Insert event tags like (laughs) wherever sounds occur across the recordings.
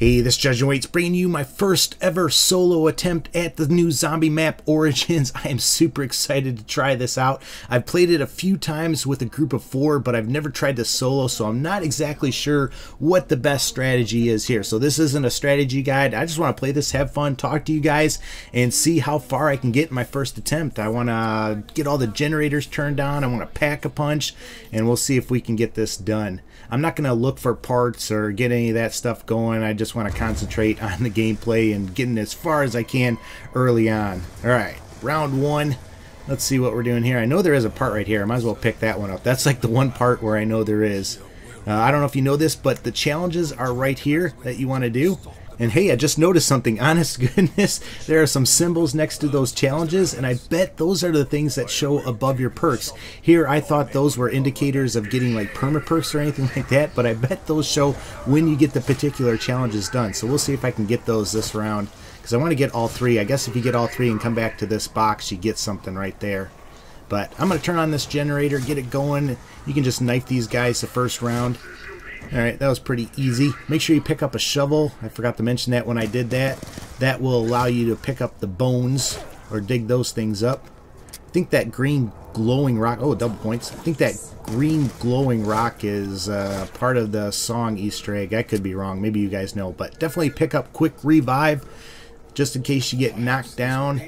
Hey, this Judging Weights bringing you my first ever solo attempt at the new zombie map Origins. (laughs) I am super excited to try this out. I've played it a few times with a group of four, but I've never tried this solo, so I'm not exactly sure what the best strategy is here. So this isn't a strategy guide. I just want to play this, have fun, talk to you guys, and see how far I can get in my first attempt. I want to get all the generators turned on. I want to pack a punch, and we'll see if we can get this done. I'm not going to look for parts or get any of that stuff going. I just want to concentrate (laughs) on the gameplay and getting as far as I can early on. All right, round one. Let's see what we're doing here. I know there is a part right here. I might as well pick that one up. That's like the one part where I know there is. Uh, I don't know if you know this, but the challenges are right here that you want to do. And hey, I just noticed something. (laughs) Honest goodness, there are some symbols next to those challenges, and I bet those are the things that show above your perks. Here, I thought those were indicators of getting like perma perks or anything (laughs) like that, but I bet those show when you get the particular challenges done. So we'll see if I can get those this round, because I want to get all three. I guess if you get all three and come back to this box, you get something right there. But I'm going to turn on this generator, get it going. You can just knife these guys the first round. Alright, that was pretty easy. Make sure you pick up a shovel. I forgot to mention that when I did that. That will allow you to pick up the bones or dig those things up. I think that green glowing rock... Oh, double points. I think that green glowing rock is uh, part of the song Easter egg. I could be wrong. Maybe you guys know. But definitely pick up quick revive just in case you get knocked down.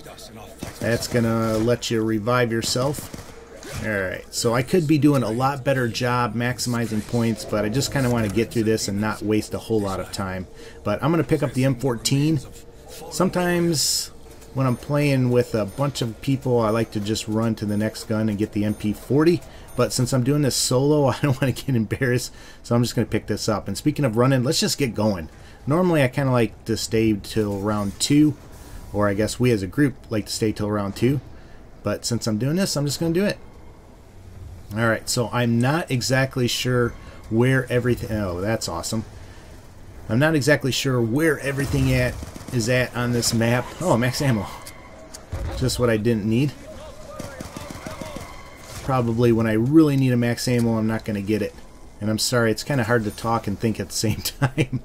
That's going to let you revive yourself. Alright, so I could be doing a lot better job maximizing points, but I just kind of want to get through this and not waste a whole lot of time. But I'm going to pick up the M14. Sometimes when I'm playing with a bunch of people, I like to just run to the next gun and get the MP40. But since I'm doing this solo, (laughs) I don't want to get embarrassed, so I'm just going to pick this up. And speaking of running, let's just get going. Normally, I kind of like to stay till round 2, or I guess we as a group like to stay till round 2. But since I'm doing this, I'm just going to do it. Alright, so I'm not exactly sure where everything... Oh, that's awesome. I'm not exactly sure where everything at is at on this map. Oh, max ammo. Just what I didn't need. Probably when I really need a max ammo, I'm not going to get it. And I'm sorry, it's kind of hard to talk and think at the (laughs) same time.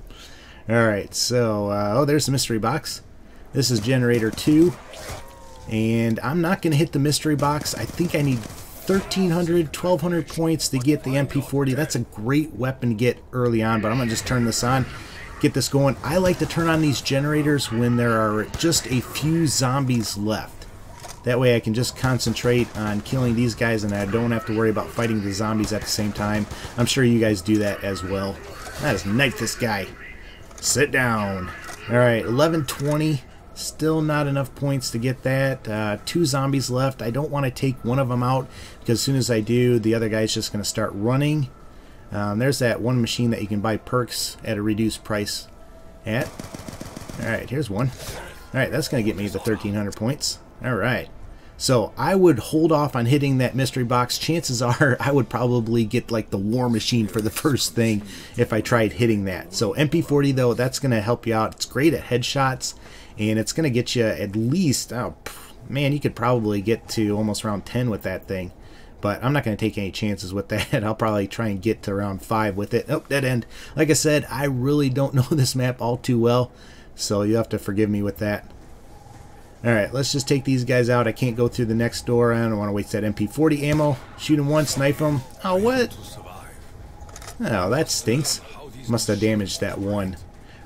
Alright, so... Uh, oh, there's the mystery box. This is generator 2. And I'm not going to hit the mystery box. I think I need 1300 1200 points to get the MP40 that's a great weapon to get early on but I'm gonna just turn this on get this going. I like to turn on these generators when there are just a few zombies left. That way I can just concentrate on killing these guys and I don't have to worry about fighting the zombies at the same time. I'm sure you guys do that as well. That is knife this guy. Sit down. Alright 1120 Still not enough points to get that. Uh, two zombies left. I don't want to take one of them out because as soon as I do, the other guy's just going to start running. Um, there's that one machine that you can buy perks at a reduced price at. Alright, here's one. Alright, that's going to get me to 1,300 points. Alright. So I would hold off on hitting that mystery box. Chances (laughs) are I would probably get like the war machine for the first thing if I tried hitting that. So MP40 though, that's going to help you out. It's great at headshots and it's going to get you at least, oh man, you could probably get to almost round 10 with that thing. But I'm not going to take any chances with (laughs) that. I'll probably try and get to round 5 with it. Oh, dead end. Like I said, I really don't (laughs) know this map all too well, so you have to forgive me with that. Alright, let's just take these guys out. I can't go through the next door. I don't want to waste that MP40 ammo. Shoot him once, knife him. Oh, what? Oh, that stinks. Must have damaged that one.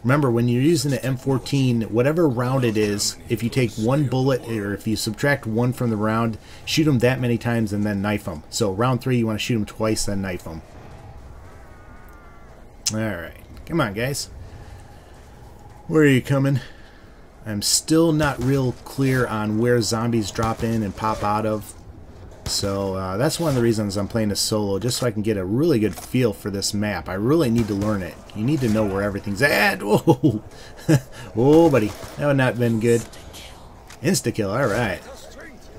Remember, when you're using the M14, whatever round it is, if you take one bullet or if you subtract one from the round, shoot them that many times and then knife them. So round three, you want to shoot them twice, then knife them. Alright, come on guys. Where are you coming? I'm still not real clear on where zombies drop in and pop out of. So uh, that's one of the reasons I'm playing this solo, just so I can get a really good feel for this map. I really need to learn it. You need to know where everything's at. (laughs) Whoa, oh, buddy, that would not have been good. Insta-kill, alright.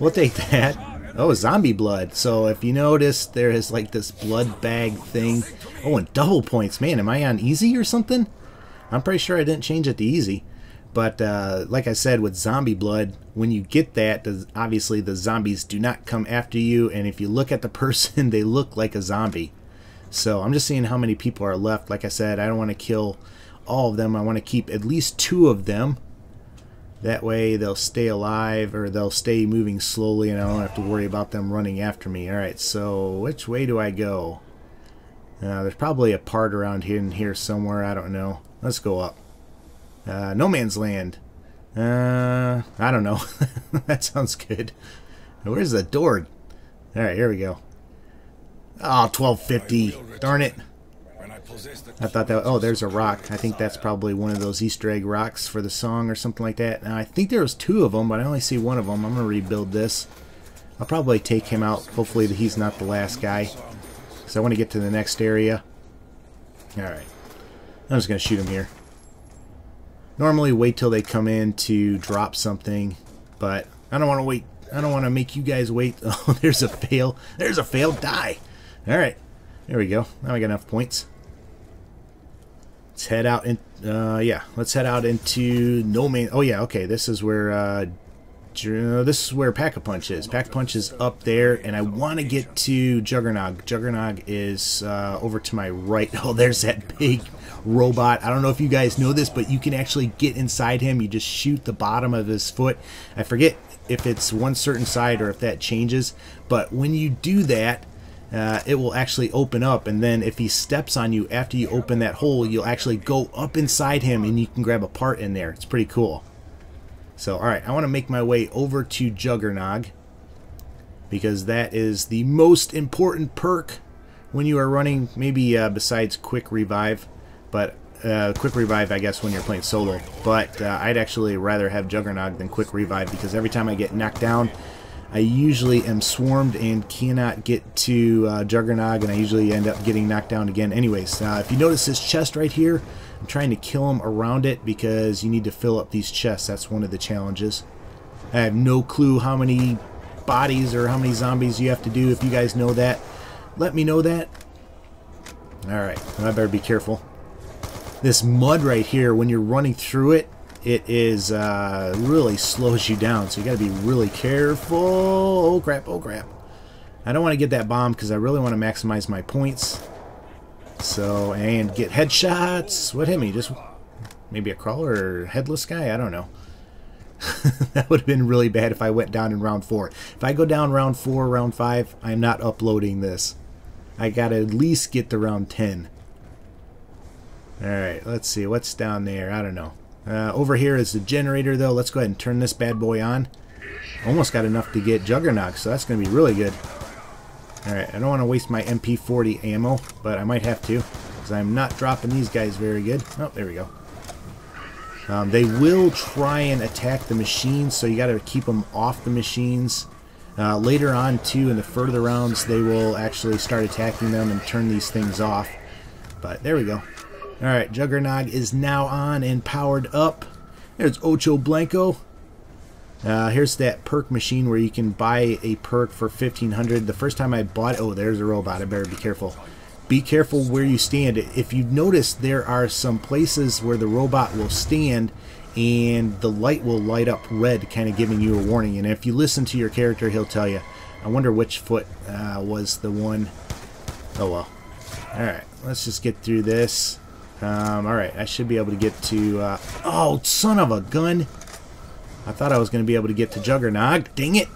We'll take that. Oh, zombie blood. So if you notice, there is like this blood bag thing. Oh, and double points. Man, am I on easy or something? I'm pretty sure I didn't change it to easy. But uh, like I said, with zombie blood, when you get that, obviously the zombies do not come after you, and if you look at the (laughs) person, they look like a zombie. So I'm just seeing how many people are left. Like I said, I don't want to kill all of them. I want to keep at least two of them. That way they'll stay alive or they'll stay moving slowly and I don't have to worry about them running after me. Alright, so which way do I go? Uh, there's probably a part around here in here somewhere. I don't know. Let's go up. Uh, no Man's Land. Uh, I don't know. (laughs) that sounds good. Where's the door? Alright, here we go. Oh, 1250. Darn it. I thought that, oh, there's a rock. I think that's probably one of those Easter egg rocks for the song or something like that. Now, I think there was two of them, but I only see one of them. I'm going to rebuild this. I'll probably take him out. Hopefully he's not the last guy. Because I want to get to the next area. Alright. I'm just going to shoot him here. Normally wait till they come in to drop something, but I don't want to wait. I don't want to make you guys wait. (laughs) Oh, there's a fail. There's a failed die. Alright. There we go. Now we got enough points. Let's head out in. Uh, yeah, let's head out into no man. Oh yeah, okay. This is where. Uh, this is where Pack a Punch is. Pack a Punch is up there, and I want to get to Juggernog. Juggernog is uh, over to my right. (laughs) Oh, there's that big robot. I don't know if you guys know this, but you can actually get inside him. You just shoot the bottom of his foot. I forget if it's one certain side or if that changes, but when you do that, uh, it will actually open up and then if he steps on you after you open that hole you'll actually go up inside him and you can grab a part in there it's pretty cool so alright I want to make my way over to Juggernog because that is the most important perk when you are running maybe uh, besides quick revive but uh, quick revive I guess when you're playing solo. But uh, I'd actually rather have Juggernog than quick revive because every time I get knocked down I usually am swarmed and cannot get to uh, Juggernog, and I usually end up getting knocked down again. Anyways, uh, if you notice this chest right here, I'm trying to kill him around it because you need to fill up these chests. That's one of the challenges. I have no clue how many bodies or how many zombies you have to do. If you guys know that, let me know that. Alright, I better be careful. This mud right here, when you're running through it, it is uh, really slows you down. So you got to be really careful. Oh crap! Oh crap! I don't want to get that bomb because I really want to maximize my points. So and get headshots. What hit me? Just maybe a crawler or headless guy? I don't know. (laughs) that would have been really bad if I went down in round four. If I go down round four, round five, I'm not uploading this. I gotta at least get to round 10. Alright, let's see. What's down there? I don't know. Uh, over here is the generator, though. Let's go ahead and turn this bad boy on. Almost got enough to get Juggernog, so that's going to be really good. Alright, I don't want to waste my MP40 ammo, but I might have to, because I'm not dropping these guys very good. Oh, there we go. Um, they will try and attack the machines, so you got to keep them off the machines. Uh, later on, too, in the further rounds, they will actually start attacking them and turn these things off. But there we go. Alright, Juggernog is now on and powered up. There's Ocho Blanco. Uh, here's that perk machine where you can buy a perk for 1500 The first time I bought oh, there's a robot. I better be careful. Be careful where you stand. If you've noticed, there are some places where the robot will stand and the light will light up red, kind of giving you a warning. And if you listen to your character, he'll tell you. I wonder which foot uh, was the one. Oh well. Alright, let's just get through this. Um, Alright, I should be able to get to... Uh, oh, son of a gun! I thought I was going to be able to get to Juggernog. Dang it!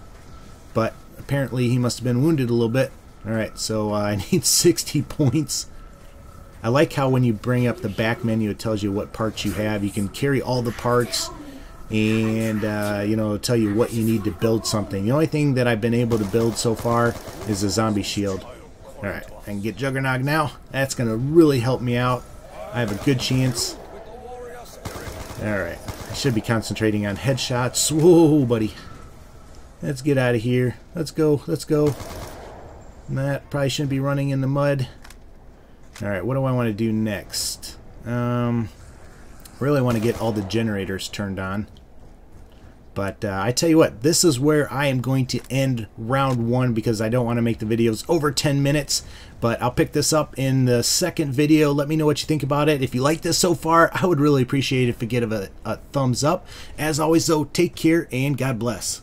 But apparently he must have been wounded a little bit. Alright, so uh, (laughs) I need 60 points. I like how when you bring up the back menu it tells you what parts you have. You can carry all the parts and uh, you know tell you what you need to build something. The only thing that I've been able to build so far is a zombie shield. Alright, I can get Juggernog now. That's going to really help me out. I have a good chance. Alright. I should be concentrating on headshots. Whoa, buddy. Let's get out of here. Let's go. Let's go. That probably shouldn't be running in the mud. Alright, what do I want to do next? Um, really want to get all the generators turned on. But uh, I tell you what, this is where I am going to end round one because I don't want to make the videos over 10 minutes. But I'll pick this up in the second video. Let me know what you think about it. If you like this so far, I would really appreciate it if you give it a, a thumbs up. As always, though, take care and God bless.